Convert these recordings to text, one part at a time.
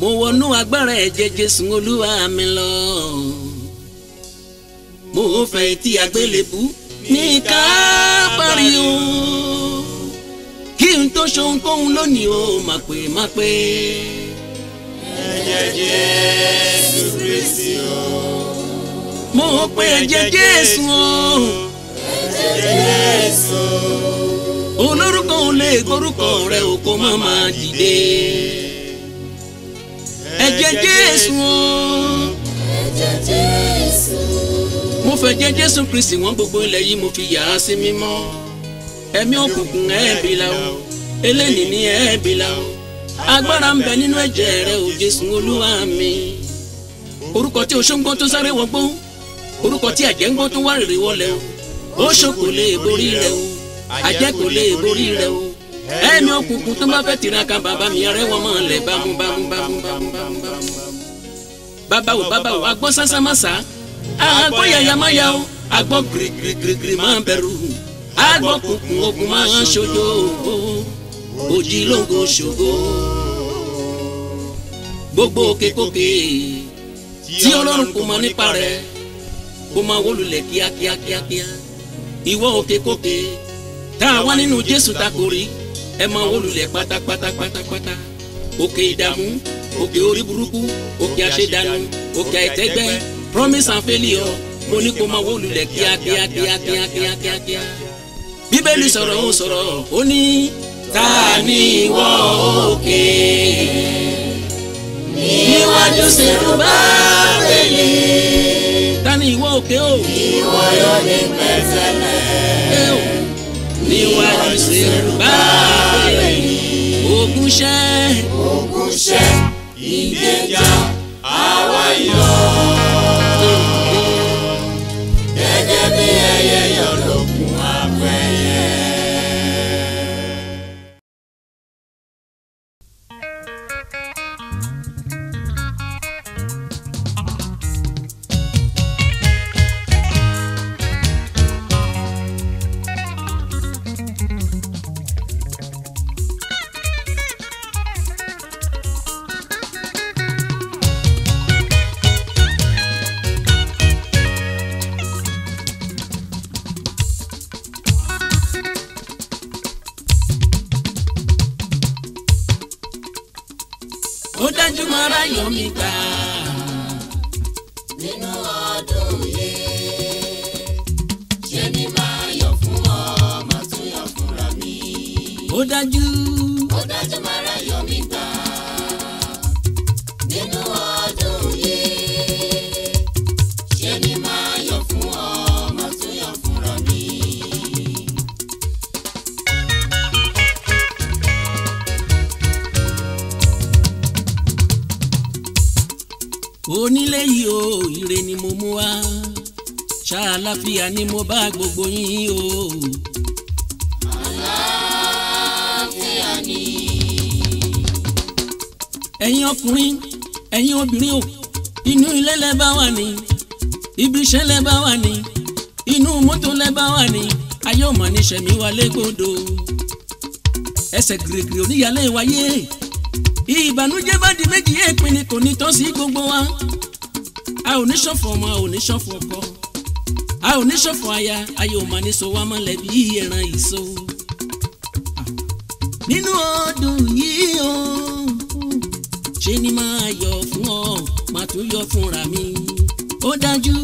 mo wọnú agbára ẹ̀jẹ̀ Jésù olúwa mi lọ mo fẹ̀ tí àgbélébú ní Káfárì o kí n tó ṣohunkóhun lónìí o má pé má pé. ẹ̀jẹ̀ Jésù Kristi o. mo pe ẹ̀jẹ̀ Jésù o. ẹ̀jẹ̀ Jésù olórúkọ ò lè gorúkọ rẹ o kò má má dìde ẹ̀jẹ̀ jésù ẹ̀jẹ̀ jésù. mo fẹ̀jẹ̀ jésù kristi wọ́n gbogbo ilẹ̀ yìí mo fi yà á sí mímọ́ ẹ̀mí òkùnkùn ẹ̀ẹ́bìlà o eléyìí ní ẹ̀ẹ́bìlà o agbára ń bẹ nínú ẹ̀jẹ̀ rẹ o jésù olúwa mi orúkọ tí oṣóńgbó tó sáré wọgbó orúkọ tí àjẹ́ńgbó tó wá rèrè wọlé o oṣó kò lè borí rẹ o àjẹ́ kò lè borí rẹ o ẹ̀mí òkùnkùn tó bá fẹ́ tiraka bàbá mi rẹ́wọ̀n mọ́ lẹ̀ bámú bámú bàbáwò bàbáwò agbọ́ sásámásá agbọ́ yàyàmáyà o agbọ́ girigirigiri máa ń bẹ̀rù agbọ́ kùkùn ogun máa ń ṣojo òjìlógo ṣògo gbogbo òkèkókè tí ọlọ́run kò mọ nípa rẹ̀ kò máa wólulẹ̀ kíákíákíá ìwọ òkèkókè tá a wá nínú jésù tá a kò rí ẹ máa wólulẹ̀ pátápátápátápátá òkè ìdààmú òkè orí burúkú òkè àṣedànù òkè àìtẹ́gbẹ́ promise and failure mo ní kó máa wó lulẹ̀ kíákíá kíákíá kíákíá kíá. bíbélì sọ̀rọ̀ ó sọ̀rọ̀ ó ní. ta ni ìwọ òkè níwájú Serubábélì. ta ni ìwọ òkè o. ìwọ yóò ní pẹ̀tẹ́lẹ̀ níwájú Serubábélì. ògúnṣẹ́. ògúnṣẹ́. 一天叫阿外哟。ọmọ níṣẹ̀mí wálé gbòdo ẹsẹ̀ gírígírí oníyàlẹ́ wáyé ìbànújẹ́ bá di méjì èèpin ni kò ní tọ́ sí gbogbo wa a ò ní ṣọ̀fọ̀ ọmọ a ò ní ṣọ̀fọ̀ ọkọ a ò ní ṣọ̀fọ̀ aya ayé ò máa ní so wá mọ́lẹ̀ bí ẹran ìso nínú ọdún yìí o ṣe ni máa yọ̀ fún ọ màá tún yọ̀ fúnra mi ó dájú.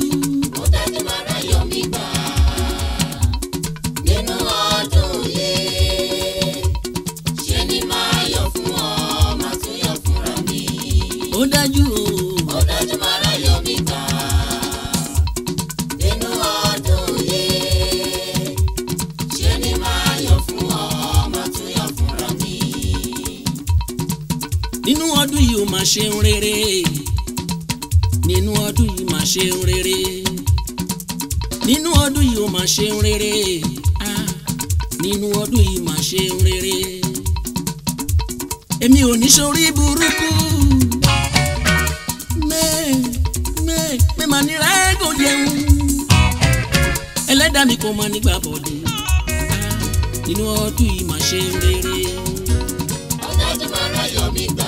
ṣeun rere nínú ọdún yìí máa ṣeun rere nínú ọdún yìí ó máa ṣeun rere ah, nínú ọdún yìí máa ṣeun rere èmi ò ní sórí burúkú mẹ́ẹ̀ mẹ́ẹ̀ mẹ́ẹ̀ ní rẹ́gùn jẹun ẹlẹ́dàá mi kò mọ nígbà bọ̀dé ah, nínú ọdún yìí máa ṣeun rere. ọjọ́ ìjọba aráyọ̀ mi gbà.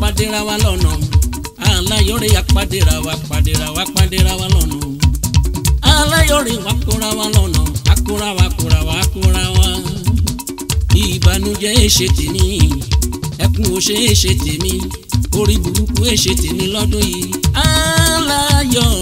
pàdéra wa lọ́nà aláyọ̀rẹ́ yà pàdéra wa pàdéra wa pàdéra wa lọ́nà aláyọ̀rẹ́ wa kóra wa lọ́nà akóra wa kóra wa kóra wa ìbànújẹ́ èṣe tèmi ẹkún òṣè èṣe tèmi orí burúkú èṣe tèmi lọ́dún yìí aláyọ̀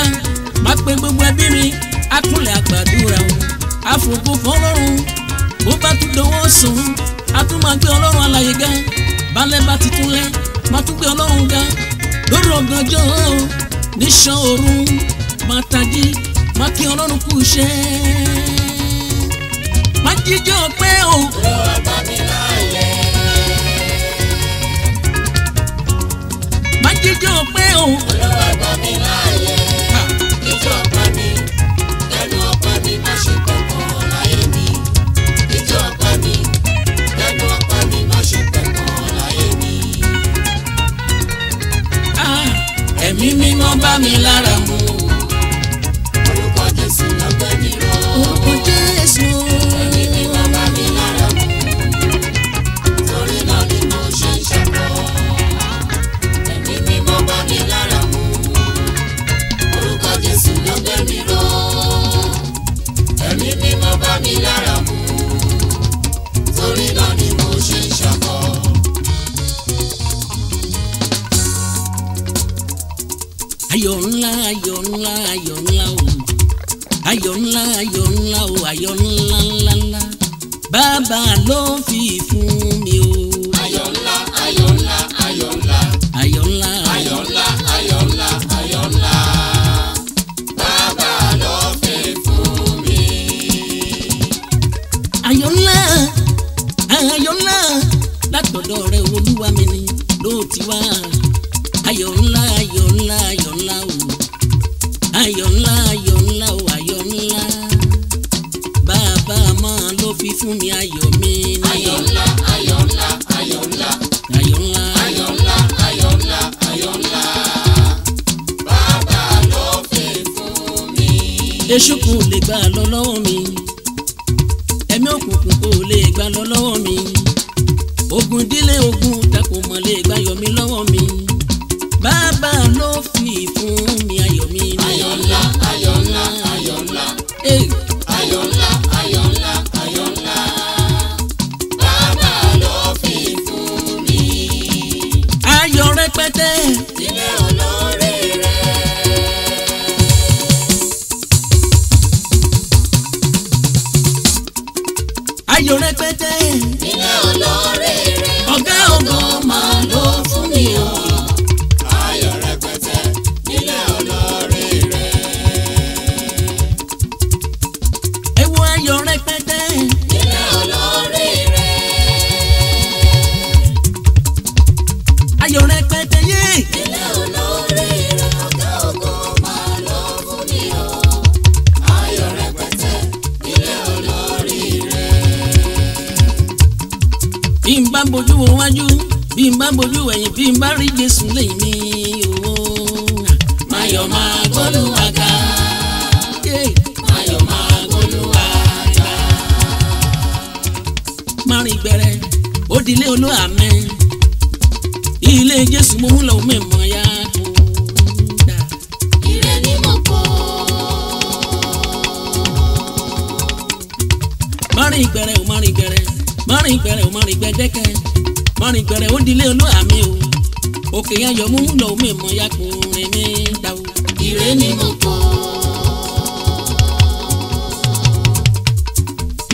dá má pe gbogbo ẹbí mi akúnlẹ̀ àgbàdúrà o àfòkù fọlọ́run bó bá tún dọwọ́ sùn a tún máa gbé ọlọ́run alààyè ga balẹ̀ bá ti tún lẹ̀ má tún gbé ọlọ́run ga lórí ọ̀gànjọ́ níṣàn òru má tají má kí ọlọ́run kú iṣẹ́ má jíjọ́ pé o. má jíjọ́ pé o. lọ́wọ́ bá mi lálẹ́. mọ́ bá mi lára mu. ńlá ayọ̀ ńlá o ayọ̀ ńlá ayọ̀ ńlá o ayọ̀ ńlá ńlá ńlá bàbá ló fi fún un.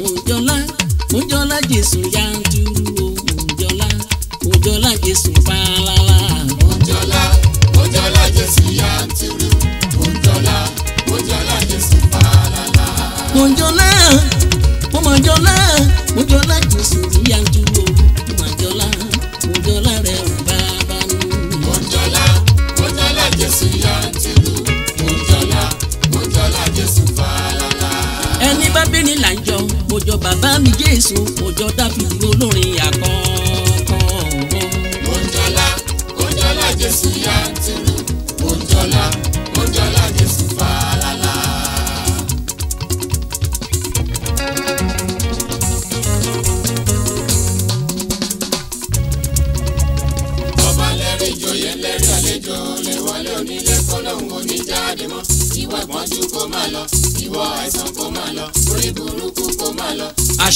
òjọ́lá òjọ́lá jésù yanturu òjọ́lá òjọ́lá jésù pa. bàbá mi Jésù kò jọ Dáfídì olórin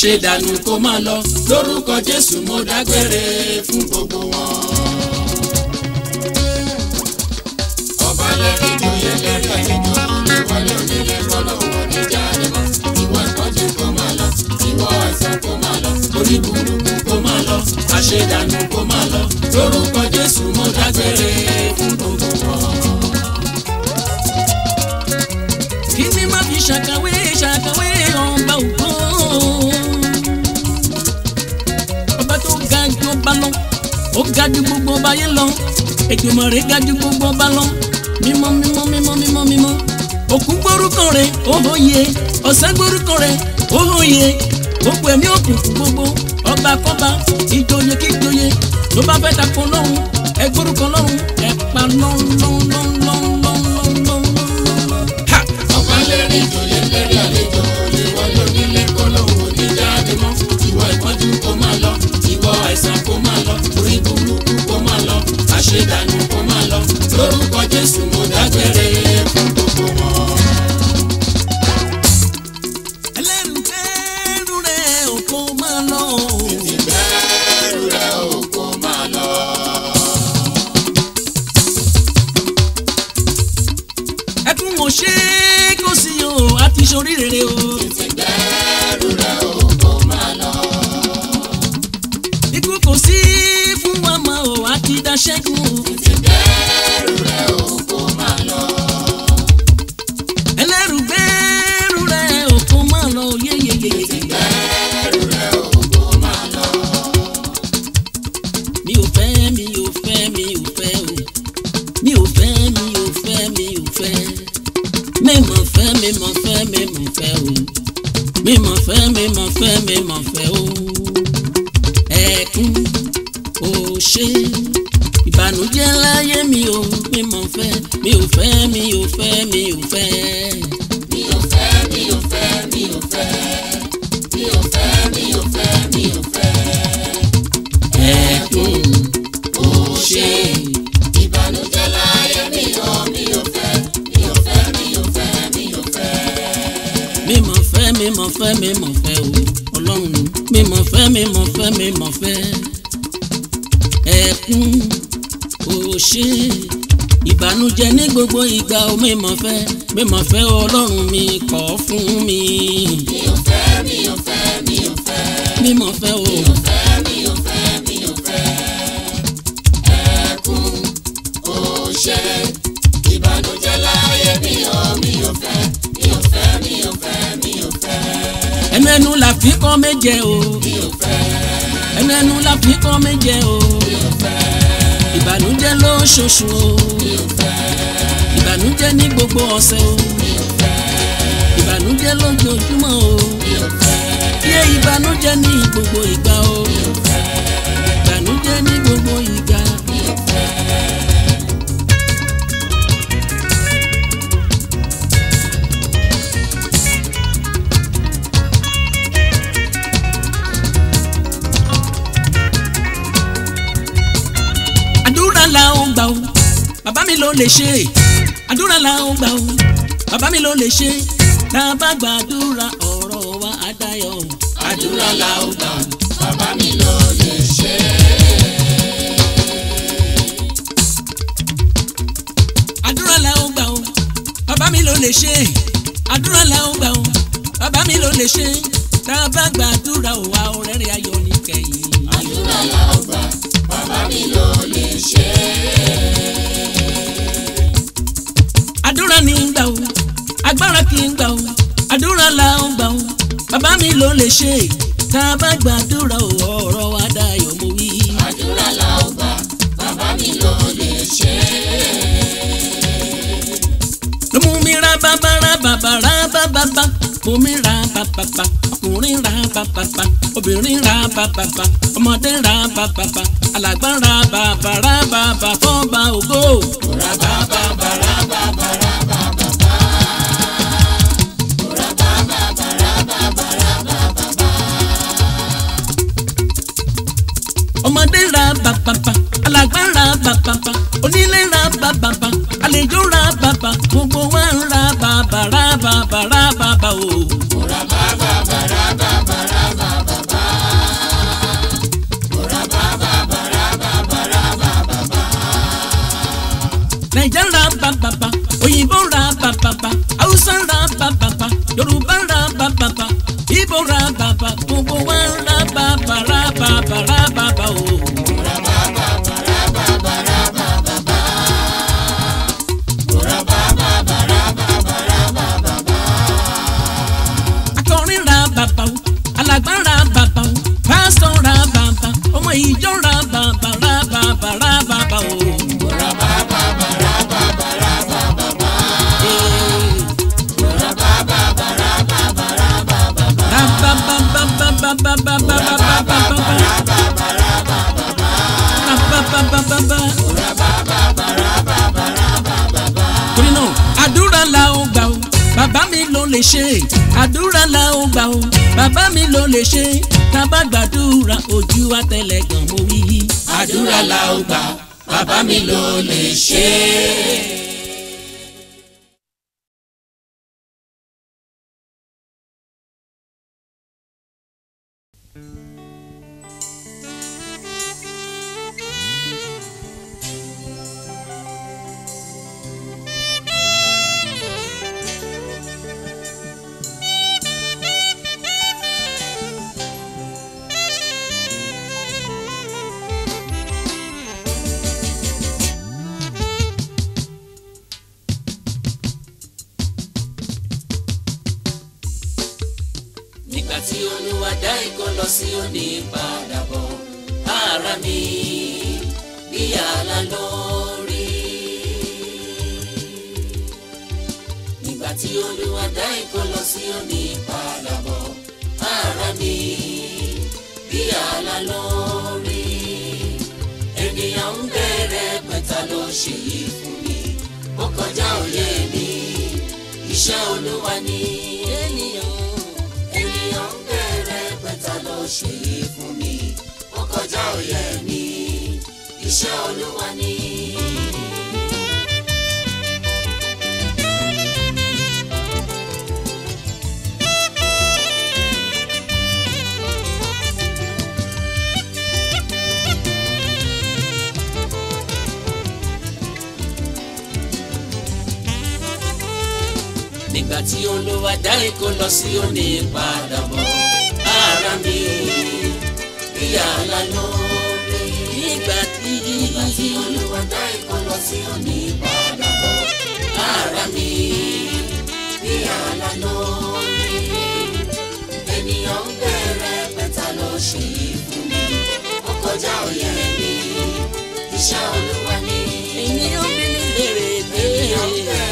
ṣe dànù kó má lọ lórúkọ Jésù mo dágbére fún gbogbo wọn. ọba lẹ́rìí ju yẹn lẹ́rìí Èdùmàrè ga ju gbogbo ọba lọ mímọ́ mímọ́ mímọ́ mímọ́ mímọ́ òkú gbórúkọ rẹ̀ óhó yẹ ọ̀sán gbórúkọ rẹ̀ óhó yẹ gbogbo ẹ̀mí òkùnkùn gbogbo ọba kọ́ba ìjòyè kíjòyè ló bá fẹ́ takò lọ́run ẹ gbórúkọ lọ́run ẹ pa lọ́run lọ́run lọ́run. fún o ṣé kò sí o àti sórí rere o. tètè gbẹ́rù rẹ̀ o kò máa lọ. ikú kò sí fún wa mọ́ o àti daṣẹ́gun. tètè rẹ̀ o. fẹ́ bí mo fẹ́ ọlọ́run mi kọ̀ fún mi. mi ò fẹ́ mi ò fẹ́ mi ò fẹ́. bí mo fẹ́ o. mi ò fẹ́ mi ò fẹ́ mi ò fẹ́. ẹkún ò ṣe ìbànújẹ́ láyé mi ò mi ò fẹ́ mi ò fẹ́ mi ò fẹ́ mi ò fẹ́. ẹnu ẹnu la fi kọ́ méje o. mi ò fẹ́. ẹnu ẹnu la fi kọ́ méje o. mi ò fẹ́. ìbànújẹ́ lóṣooṣù o. mi ò fẹ́ ìbànújẹ́ ní gbogbo ọ̀sẹ̀ o ìbànújẹ́ lójoojúmọ́ o yé ìbànújẹ́ ní gbogbo ìgbà o ìbànújẹ́ ní gbogbo ìgbà. àdúrà la ó gbà o bàbá mi ló lè ṣe é àdúrà là ń gbà o bàbá mi ló lè ṣe tá a bá gbàdúrà ọ̀rọ̀ wa á dayọ̀. àdúrà là ń gbà o bàbá mi ló lè ṣe. àdúrà là ń gbà o bàbá mi ló lè ṣe àdúrà là ń gbà o bàbá mi ló lè ṣe tá a bá gbàdúrà òwa ọ̀rẹ́ rẹ̀ ayọ̀ ní àdúrà là ń gbà bàbá mi ló lè ṣe àdúrà ní í gbà o agbára kì í gbà o àdúrà là ń gbà o bàbá mi ló lè ṣe tá a bá gbàdúrà o ọ̀rọ̀ wa dayọ̀ mo wí. àdúrà là ń gbà bàbá mi ló lè ṣe. ló mú mi ra bàbá ra bàbá ra bàbá mú mi ra bàbá ọkùnrin ra bàbá obìnrin ra bàbá ọmọdé ra bàbá alàgbà ra bàbá ra bàbá fọ́ọ̀bà ògo. ra bàbá ra bàbá ra. bàbà alágbára bàbà onílé ra bàbà àlejò ra bàbà gbogbo wa ń ra bàbà ra bàbà ra bàbà o. mo ra bàbà bàrà bàbà ra bàbà bá. mo ra bàbà bàrà ra bàbà. lè ṣe àdúrà la ó gbà ó bàbá mi ló lè ṣe tábà gbàdúrà ojú wa gan mo wí. àdúrà la ó gbà bàbá mi ló lè ṣe nígbà tí olúwa dá Èkó lọ sí òní padà bọ̀ ara mi ìyá lánà mi. nígbà tí nígbà tí olúwa dá Èkó lọ sí òní padà bọ̀ ara mi ìyá lánà mi. ènìyàn ń bẹ̀rẹ̀ pẹ́ta lọ ṣe yìí fún òye mi iṣẹ́ olúwa ni. èmi ò bí mi lè rè é.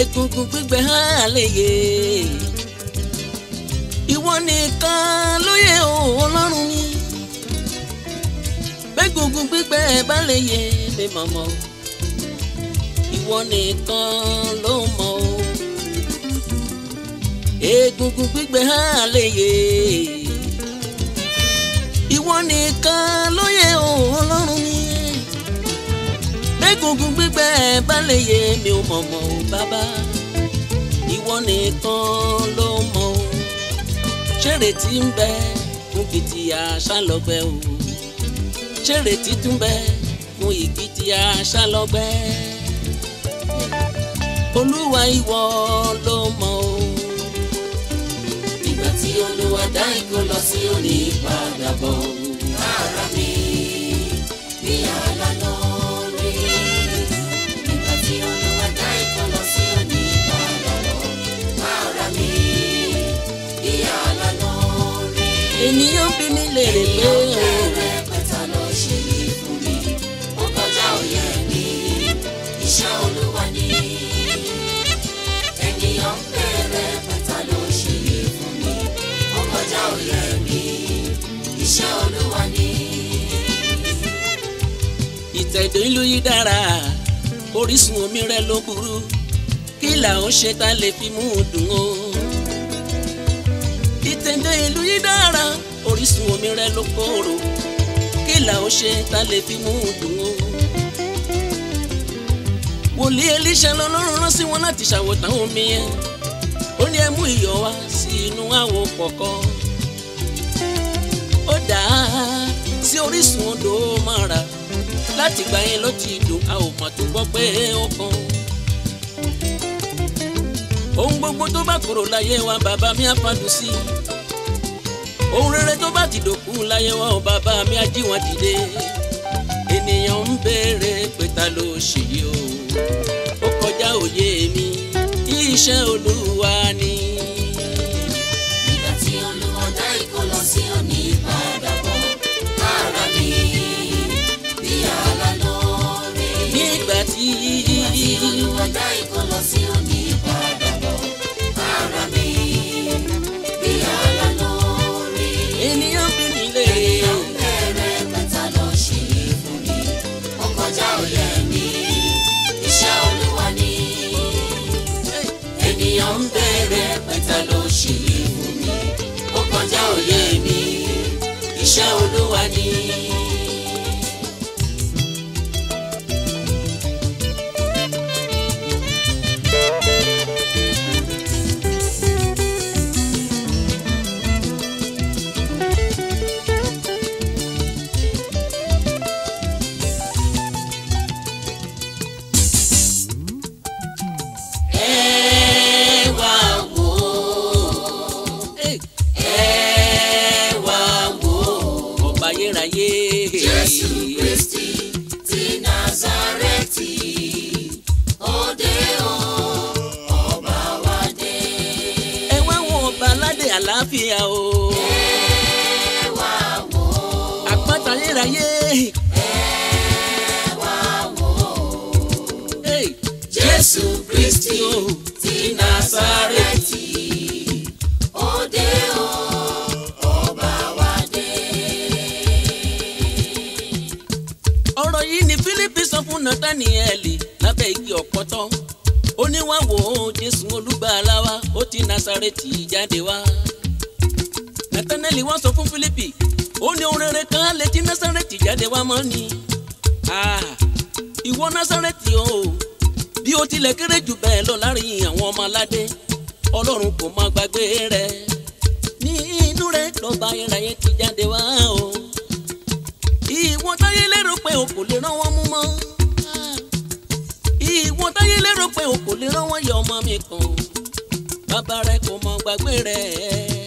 egungun gbígbẹ hàn àlẹyé ìwọ nìkan lóye Ọlọ́run mi gbẹ́gungun gbígbẹ bá lè yé mi mọ̀mọ́ ìwọ nìkan ló mọ̀ o egungun gbígbẹ hàn lè yé ìwọ nìkan lóye Ọlọ́run mi bẹ́ẹ̀gùngùn gbígbẹ́ ẹ̀ bá lè yé mi ò mọ̀ mọ̀ ò bàbá ìwọ nìkan ló mọ̀ ò ṣèrè tí ń bẹ fún kìtì àṣàlọ́gbẹ́ ò ṣèrè tí tún bẹ fún ìkìtì àṣàlọ́gbẹ́ olúwa ìwọ ló mọ̀ ò. ìgbà tí olúwa dá ìkó lọ sí òní padà bọ̀ rárá mi bí àlá. Ni yóò bí mi lè rè pé o. pẹ̀tà ló ṣe ni ènìyàn ni. ìtẹ̀dọ̀ ìlú yìí dára orísun omi rẹ̀ ló burú kí làwọn ṣe tá lè fi mú un dùn ó. ìtẹ̀dọ̀ ìlú yìí dára orísun omi rẹ ló kóró kí là ó ṣe ta lè fi mú un dùn ó. wòlíì Èlíṣà lọ́lọ́run rán sí wọn láti ṣàwòtán omi yẹn ó ní ẹ mú iyọ̀ wá sí inú àwo pọ̀kọ́ ó dà á sí orísun odò mara láti gbà yẹn ló ti a ò mọ̀ tó gbọ́ pé ó kàn ohun gbogbo tó bá kúrò láyé wa bàbá mi á padù sí i ohun rere tó bá ti dòkú láyé wọn bàbá mi ají wọn dìde ènìyàn ń béèrè pé ta ló ṣèyí o ó kọjá òye mi iṣẹ́ olúwa ni. đi rẹ o kò lè rán wọ́n yẹ ọmọ mi kan bàbá rẹ kò mọ gbàgbé rẹ. ẹ wá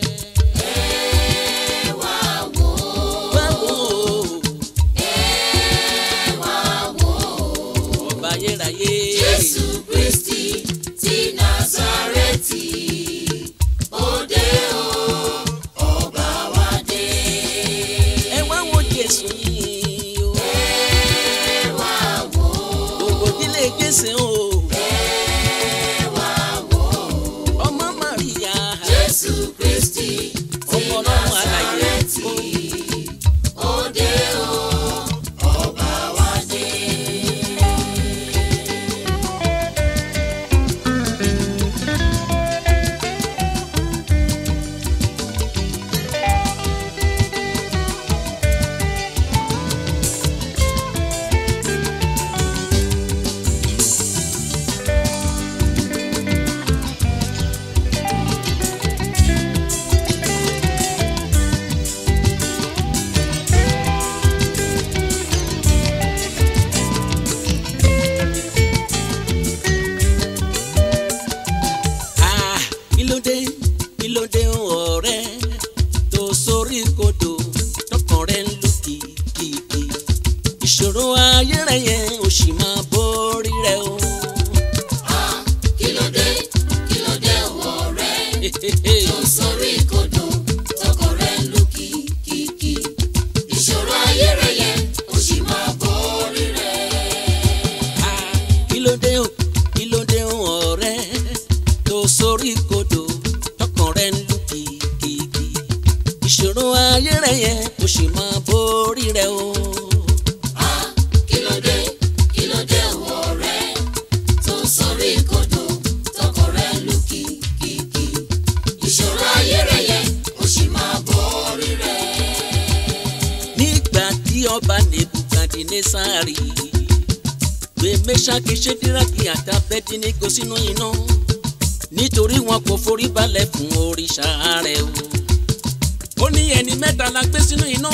gbé sínú iná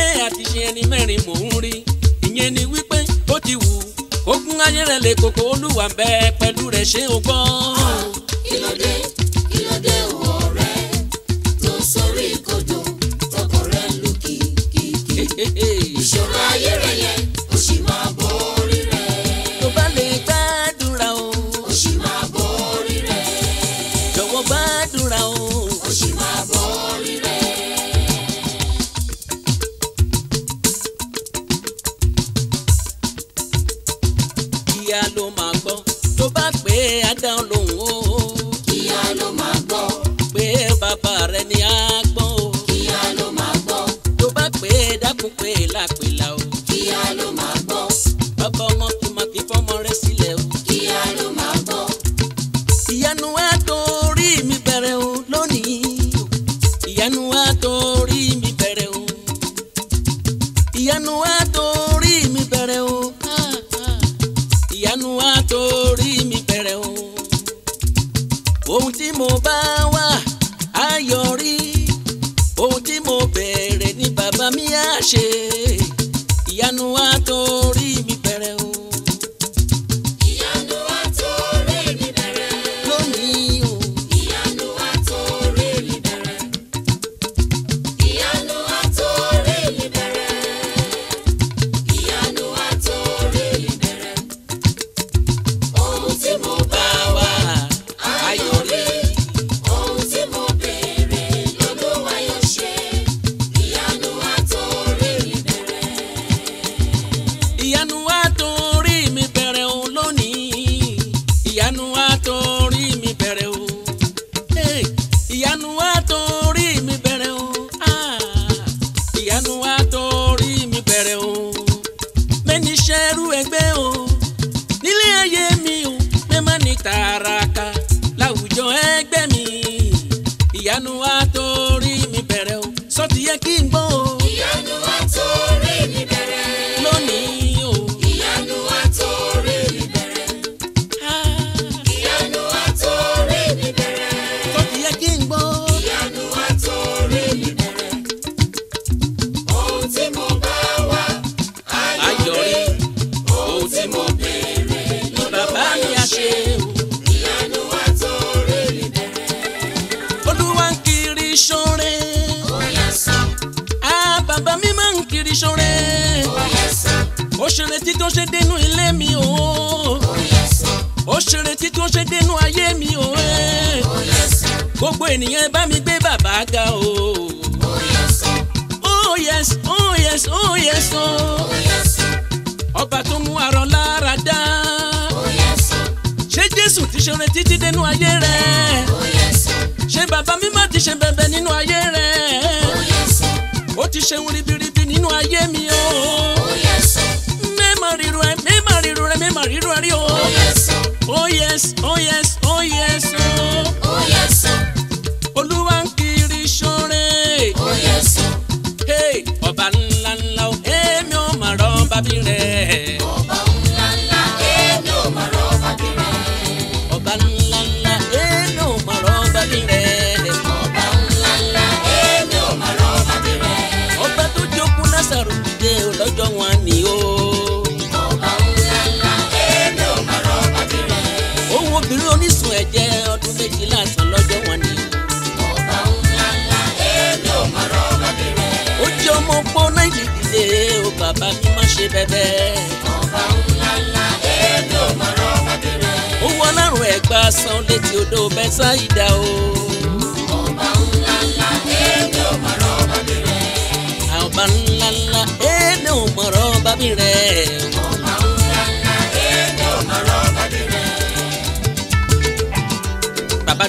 ẹ àti ṣe ẹni mẹ́rin mò ń rí ìyẹn ni wípé ó ti wù ogún ayé rẹ̀ lè kókó olúwa ń pẹ̀lú rẹ̀ ṣé o gbọ́. kí ló dé ṣe. ṣe dénú ilé mi o. ó ṣe retí tó ṣe dénú ayé mi o. Eh. gbogbo ènìyàn bá mi gbé bàbá ga o. oh yes oh yes oh yes o. ọba tó mú arọ lára dá. ṣé jésù ti ṣe retí tí dénú ayé rẹ. ṣé bàbá mi má ti ṣe bẹ̀bẹ̀ nínú ayé rẹ. ó ti ṣe ohun ribiribi nínú ayé mi o. Oh, yes. yes, oh yes, rẹ̀bẹ̀rẹ̀bẹ̀. ọba ńlá ńlá èmi ò mọ̀ ọ́ ọmọbìnrin. owó ọlọ́run ẹ̀gbá san létí odò bẹ́sáìdá o. ọba ńlá ńlá èmi ò mọ̀ ọ́ ọmọbìnrin. ọba ńlá ńlá èmi ò mọ̀ ọ́ ọmọbìnrin. ọba ńlá ńlá èmi ò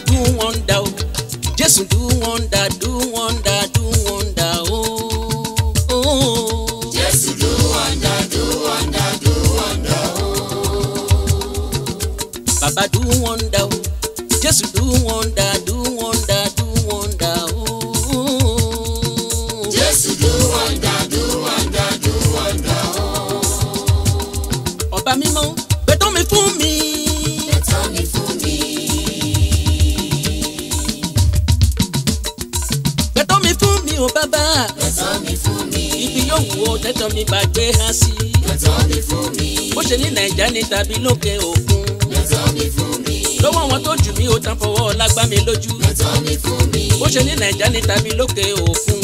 do wonder o jésù do wonder do wonder. wù ó tẹ́tọ́ mi bá gbé há sí. lẹ́tọ́ mi fún mi. bó ṣe ní nàìjà ni tàbí lókè òkun. lẹ́tọ́ mi fún mi. lọ́wọ́ wọn tó jù mí ó tán fọwọ́ lágbá mi lójú. lẹ́tọ́ mi fún mi. bó ṣe ní nàìjà ni tàbí lókè òkun.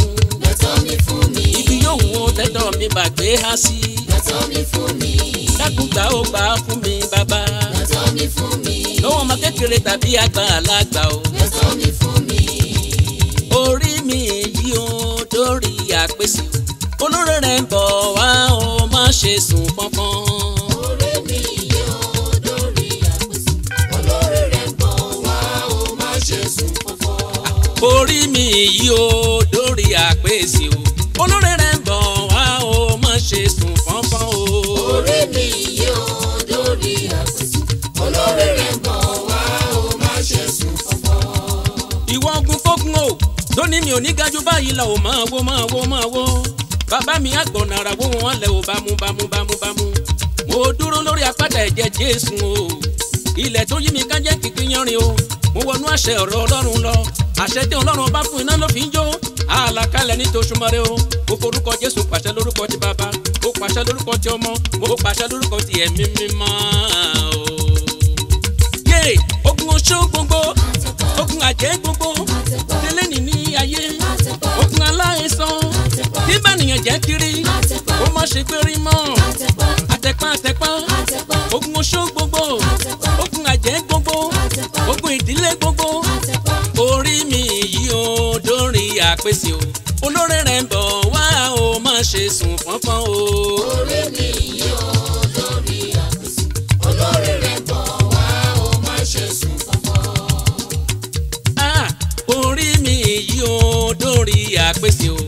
lẹ́tọ́ mi fún mi. ibi yóò wù ó tẹ́tọ́ mi bá gbé há sí. lẹ́tọ́ mi fún mi. dákúgbà ó gbà á fún mi bàbá. lẹ́tọ́ mi fún mi. lọ́wọ́ ọmọ kékeré tàbí àgbà alágbà o. lẹ́tọ́ mi fún mi. orí mi èyí ó dórí àpèsè múrò rẹ̀ bọ̀ wá o má ṣe sùn pọ́npọ́n. ọ̀rẹ́ mi yóò dórí àpèsè olórí o mi yóò dórí àpèsè o olórí rẹ̀ bọ̀ wá o má ṣe sùn pọ́npọ́n o. orí mi yóò dórí àpèsè olórí rẹ̀ bọ̀ wá o má ṣe sùn pọ́npọ́n. ìwọ ogun fógun o lónìí mi ò ní ga jù báyìí lọ ò máa wo máa wo máa wo bàbá mi àgbọ̀nàrà wó wọn lẹ̀ ò bámú bámú bámú bámú mo dúró lórí apáta ẹ̀jẹ̀ Jésù o ilẹ̀ tó yí mi ká jẹ́ kìkì yanrìn o mo wọnú àṣẹ ọ̀rọ̀ Ọlọ́run lọ àṣẹ tí Ọlọ́run bá fún iná ló fi ń jó àlàkalẹ̀ ní tòṣùmọ́rẹ́ o mo forúkọ Jésù pàṣẹ lórúkọ ti bàbá mo pàṣẹ lórúkọ ti ọmọ mo pàṣẹ lórúkọ ti ẹ̀mí mímọ́ o. yé ogun oṣó gbogbo ogun àjẹ́ gbogbo délé nìní ayé ogun aláìsàn tí bànìyàn jẹ́ kiri ó má ṣe pé mọ́ àtẹ̀pá àtẹ̀pá ogun oṣó gbogbo ogun àjẹ́ gbogbo ogun ìdílé gbogbo orí mi yìí ó dórí àpèsè o olóore rẹ̀ ń bọ̀ wá o má ṣe sùn fọ́nfọ́n o. orí mi yìí ó dórí àpèsè olóore rẹ̀ ń bọ̀ wá o má ṣe sùn fọ́nfọ́n. Ah, orí mi yìí ó dórí àpèsè o.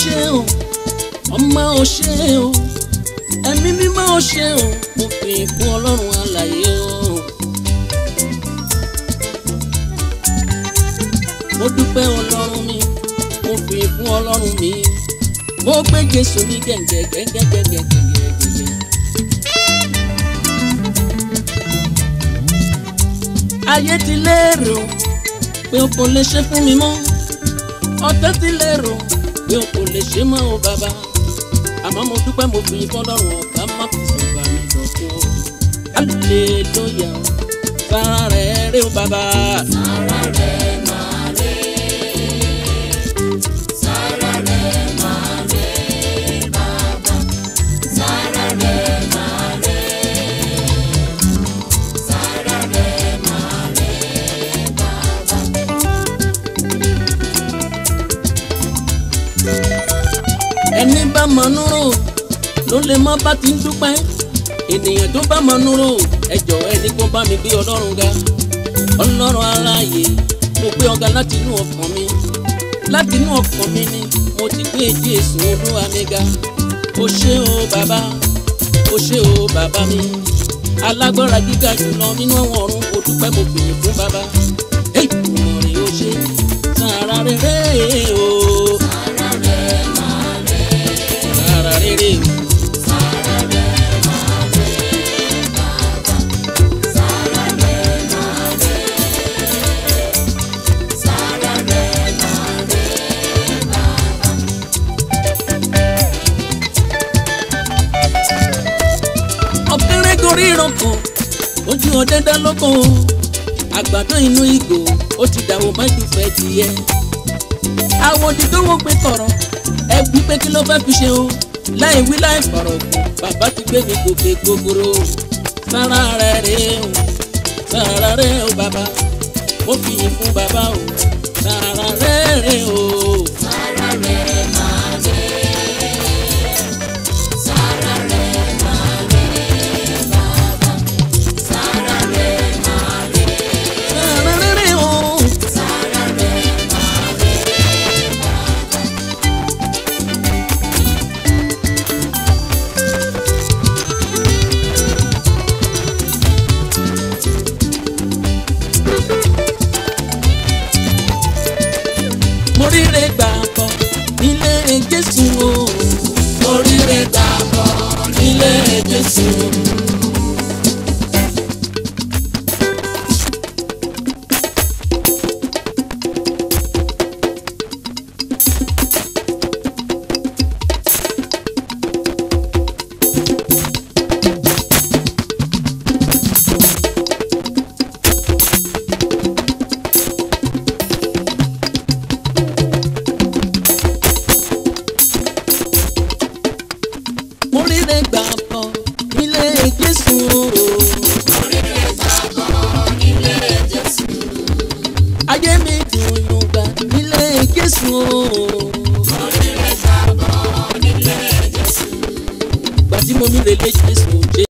ṣe o ọmọ ò ṣe o ẹ̀mí mímọ́ ò ṣe o mo pè é fún ọlọ́run alààyè o. mo dúpẹ́ ọlọ́run mi mo pè fún ọlọ́run mi mo gbé jésù ní gẹ̀ǹgẹ̀ gẹ̀ǹgẹ̀ gẹ̀ǹgẹ̀ gẹ̀ǹgẹ̀ gẹ̀ǹgẹ̀. ayé ti lérò pé o kò lè ṣe fún mi mọ́ ọ̀tẹ̀ ti lérò mi ò kò lè ṣe mọ́ o bàbá àmọ́ mo dúpẹ́ mo fi ìbọn lọ́rùn ọ̀gá má fi sọ̀gbà mi dọ̀tún o hallelujah fara rẹ̀ rí o bàbá. fara rí o. mọ̀nú rò ló lè má bá ti ń dúpẹ́ ènìyàn tó bá mọ̀nú rò ẹ jọ̀ọ́ ẹni kó bá mi gbé ọlọ́run ga ọlọ́run aláàyè mo gbé ọ̀gá láti inú ọkàn mi láti inú ọkàn mi ni mo ti gbé Jésù olúwa mi ga o ṣé o bàbá o ṣé o bàbá mi alágbára gíga jùlọ nínú àwọn ọ̀run kò dúpẹ́ mo fìyìn fún bàbá èyí mọ̀ o ṣe sàrà rere o rere o. ọ̀kẹ́rẹ́ gorí ìrọ̀kọ̀ ojú ọ̀dẹ́dá lọ́kọ̀ àgbàdo inú ìgò ó ti dàwọ̀ májú fẹ́ tiẹ̀ àwọn òdìdó wo pé kọ̀rọ̀ ẹ bí pé kí ló fẹ́ fi ṣe o láì wí láì fọ̀rọ̀ kù bàbá ti gbé mi gòkè gbogbooro sára rẹ̀ rèé o sára rẹ̀ o bàbá mo fi yìn fún bàbá o sára rẹ̀ rèé o.